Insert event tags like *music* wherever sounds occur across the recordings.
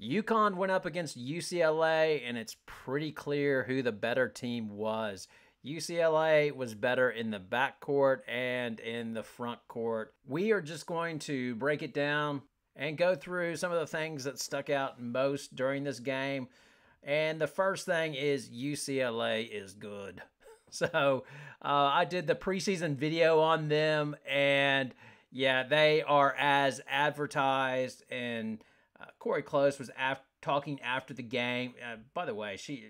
UConn went up against UCLA, and it's pretty clear who the better team was. UCLA was better in the backcourt and in the front court. We are just going to break it down and go through some of the things that stuck out most during this game. And the first thing is UCLA is good. *laughs* So uh, I did the preseason video on them, and yeah, they are as advertised. And uh, Cori Close was af- talking after the game. Uh, by the way, she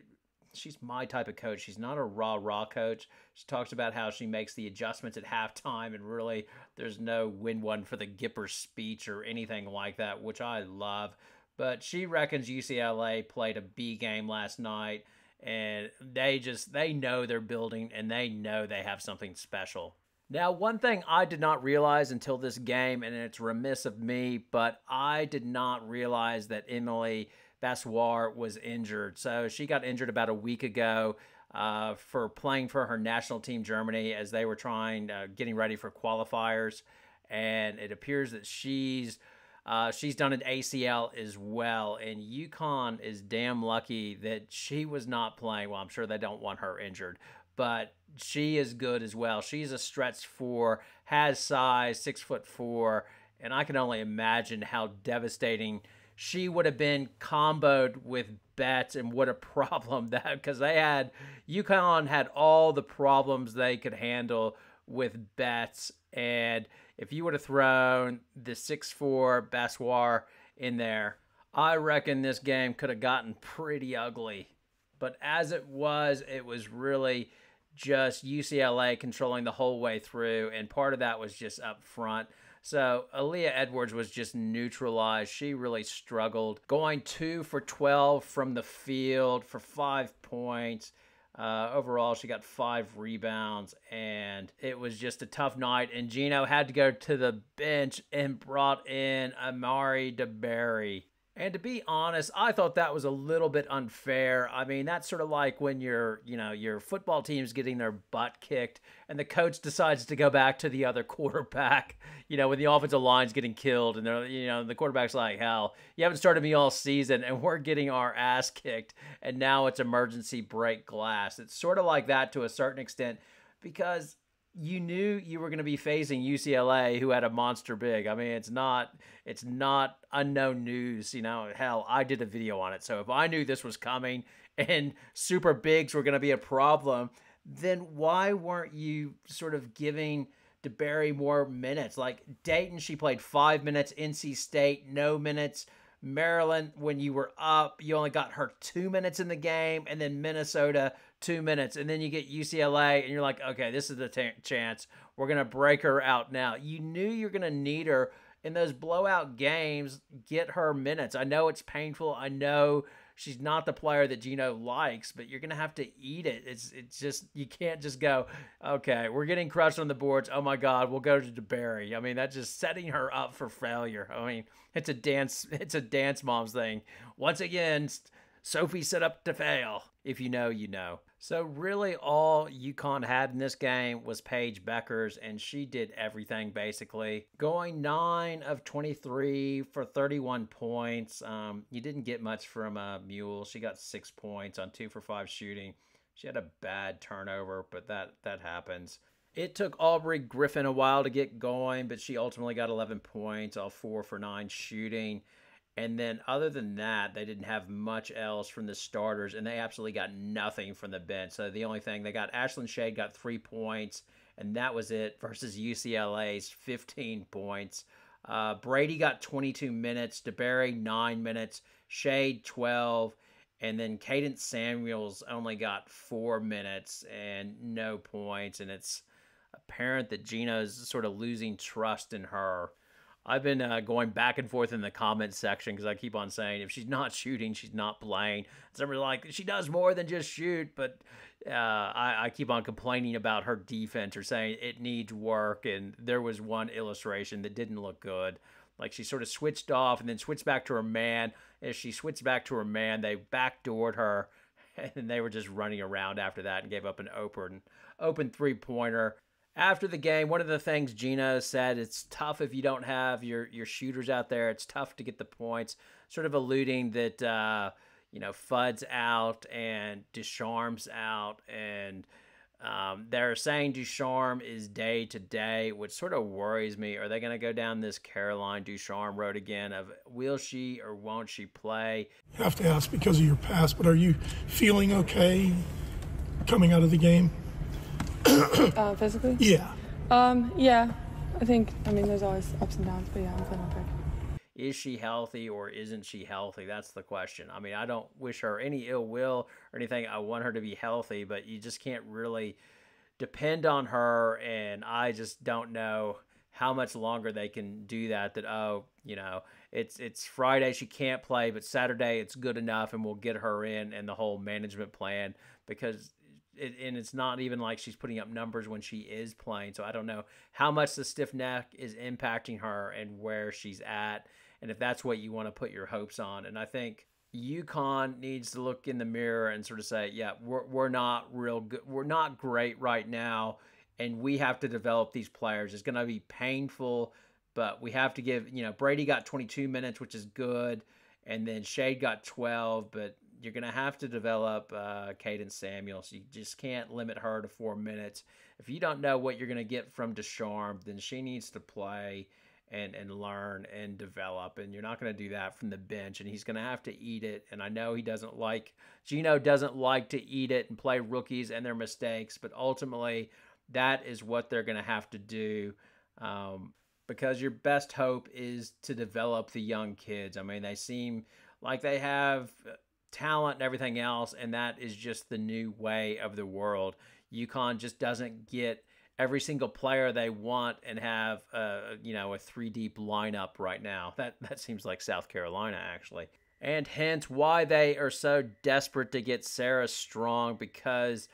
she's my type of coach. She's not a raw raw coach. She talks about how she makes the adjustments at halftime, and really, there's no win one for the Gipper speech or anything like that, which I love. But she reckons UCLA played a B game last night and they just they know they're building and they know they have something special. Now, one thing I did not realize until this game, and it's remiss of me, but I did not realize that Emily Bessoir was injured. So she got injured about a week ago uh, for playing for her national team Germany as they were trying, uh, getting ready for qualifiers. And it appears that she's uh, she's done an ACL as well, and UConn is damn lucky that she was not playing. Well, I'm sure they don't want her injured, but she is good as well. She's a stretch four, has size, six foot four, and I can only imagine how devastating she would have been comboed with Betts and what a *laughs* problem that because they had UConn had all the problems they could handle with Betts and if you would have thrown the six four Bessoir in there, I reckon this game could have gotten pretty ugly. But as it was, it was really just UCLA controlling the whole way through, and part of that was just up front. So Aaliyah Edwards was just neutralized. She really struggled, going two for 12 from the field for five points. Uh, overall, she got five rebounds, and it was just a tough night. And Gino had to go to the bench and brought in Amari DeBerry. And to be honest, I thought that was a little bit unfair. I mean, that's sort of like when your, you know, your football team's getting their butt kicked and the coach decides to go back to the other *laughs* quarterback, you know, when the offensive line's getting killed and they're, you know, the quarterback's like, hell, you haven't started me all season and we're getting our ass kicked and now it's emergency break glass. It's sort of like that to a certain extent because you knew you were going to be facing UCLA, who had a monster big. I mean, it's not it's not unknown news. You know, hell, I did a video on it. So if I knew this was coming and super bigs were going to be a problem, then why weren't you sort of giving DeBerry more minutes? Like Dayton, she played five minutes. NC State, no minutes. Maryland, when you were up, you only got her two minutes in the game, and then Minnesota, two minutes. And then you get UCLA, and you're like, okay, this is the t- chance. We're going to break her out now. You knew you're going to need her in those blowout games. Get her minutes. I know it's painful. I know she's not the player that Gino likes, but you're gonna have to eat it. It's it's just you can't just go, okay, we're getting crushed on the boards. Oh my God, we'll go to DeBerry. I mean, that's just setting her up for failure. I mean, it's a dance it's a dance mom's thing. Once again, Sophie set up to fail. If you know, you know. So really all UConn had in this game was Paige Bueckers, and she did everything basically. Going 9 of 23 for 31 points. Um, you didn't get much from uh, Muhl. She got 6 points on 2 for 5 shooting. She had a bad turnover, but that, that happens. It took Aubrey Griffin a while to get going, but she ultimately got 11 points, all 4 for 9 shooting. And then, other than that, they didn't have much else from the starters, and they absolutely got nothing from the bench. So the only thing they got, Ashlynn Shade got three points, and that was it versus UCLA's 15 points. Uh, Brady got 22 minutes, DeBerry 9 minutes, Shade 12, and then Qadence Samuels only got four minutes and no points. And it's apparent that Gino's sort of losing trust in her. I've been uh, going back and forth in the comments section because I keep on saying if she's not shooting, she's not playing. Somebody's like, she does more than just shoot, but uh, I, I, keep on complaining about her defense or saying it needs work. And there was one illustration that didn't look good. Like she sort of switched off and then switched back to her man. As she switched back to her man, they backdoored her, *laughs* and then they were just running around after that and gave up an open open three pointer after the game, one of the things Gino said, it's tough if you don't have your your shooters out there. It's tough to get the points. Sort of alluding that uh, you know Fudd's out and Ducharme's out, and um, they're saying Ducharme is day to day, which sort of worries me. Are they going to go down this Caroline Ducharme road again? Of will she or won't she play? You have to ask because of your past, but are you feeling okay coming out of the game? *coughs* uh, physically? Yeah. Um, yeah. I think, I mean, there's always ups and downs, but yeah, I'm feeling okay. Is she healthy or isn't she healthy? That's the question. I mean, I don't wish her any ill will or anything. I want her to be healthy, but you just can't really depend on her. And I just don't know how much longer they can do that. That, oh, you know, it's it's Friday, she can't play, but Saturday it's good enough and we'll get her in and the whole management plan because it, and it's not even like she's putting up numbers when she is playing. So I don't know how much the stiff neck is impacting her and where she's at, and if that's what you want to put your hopes on. And I think UConn needs to look in the mirror and sort of say, yeah, we're, we're not real good. We're not great right now. And we have to develop these players. It's going to be painful, but we have to give, you know, Brady got 22 minutes, which is good. And then Shade got 12, but you're going to have to develop uh, Qadence Samuels. You just can't limit her to four minutes. If you don't know what you're going to get from Ducharme, then she needs to play and and learn and develop. And you're not going to do that from the bench. And he's going to have to eat it. And I know he doesn't like Gino doesn't like to eat it and play rookies and their mistakes, but ultimately that is what they're going to have to do. Um, because your best hope is to develop the young kids. I mean, they seem like they have talent and everything else, and that is just the new way of the world. UConn just doesn't get every single player they want and have a you know a three deep lineup right now. That that seems like South Carolina actually. And hence why they are so desperate to get Sarah Strong because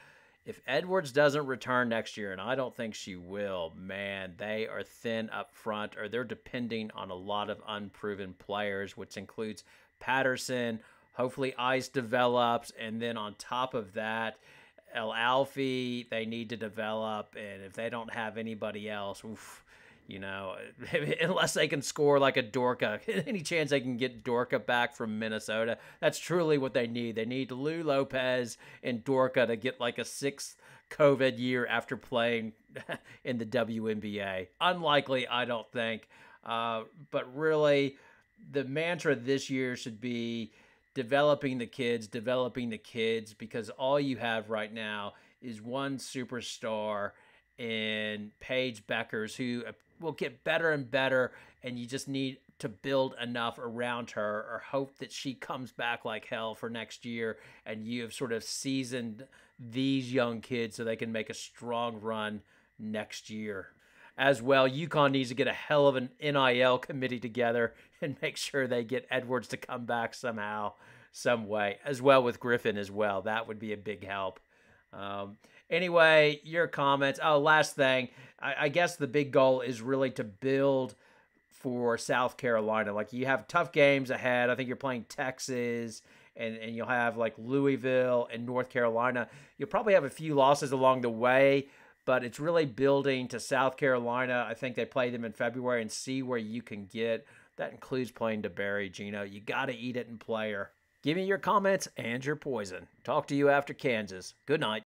if Edwards doesn't return next year, and I don't think she will, man, they are thin up front or they're depending on a lot of unproven players, which includes Patterson, Hopefully, ice develops, and then on top of that, El Alfy they need to develop, and if they don't have anybody else, oof, you know, *laughs* unless they can score like a Dorka, *laughs* any chance they can get Dorka back from Minnesota, that's truly what they need. They need Lou Lopez and Dorka to get like a sixth COVID year after playing *laughs* in the WNBA. Unlikely, I don't think. Uh, but really, the mantra this year should be developing the kids, developing the kids, because all you have right now is one superstar in Paige Bueckers who uh, will get better and better, and you just need to build enough around her or hope that she comes back like hell for next year and you have sort of seasoned these young kids so they can make a strong run next year. As well, UConn needs to get a hell of an NIL committee together *laughs* and make sure they get Edwards to come back somehow, some way, as well with Griffin as well. That would be a big help. Um, anyway, your comments. Oh, last thing. I, I guess the big goal is really to build for South Carolina. Like you have tough games ahead. I think you're playing Texas and, and you'll have like Louisville and North Carolina. You'll probably have a few losses along the way, but it's really building to South Carolina. I think they play them in February and see where you can get. That includes playing DeBerry, Gino. You got to eat it and play her. Give me your comments and your poison. Talk to you after Kansas. Good night.